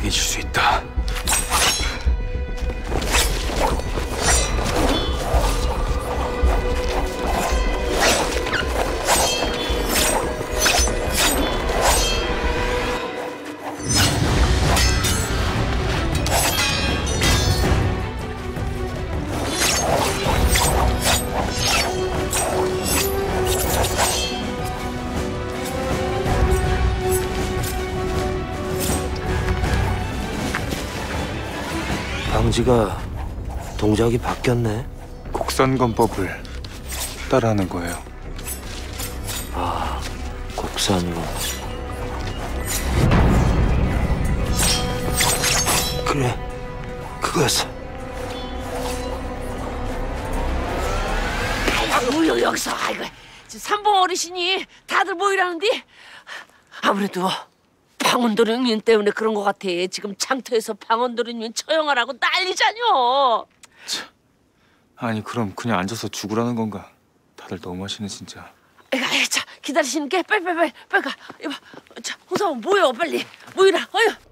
강해질 수 있다. 강지가 동작이 바뀌었네. 국산건법을 따라하는 거예요. 국산이고. 그래, 그거였어. 아, 뭐야 여기서 아이고 삼봉 어르신이 다들 모이라는데 아무래도 방언도령님 때문에 그런 것 같아. 지금 장터에서 방언도령님 처형하라고 난리잖여. 아니 그럼 그냥 앉아서 죽으라는 건가? 다들 너무하시네 진짜. 아이고, 아이고, 자 기다리시는 게 빨리 빨리 빨리 빨리 가. 이봐 자 홍사원 모여 빨리. 모이라 어여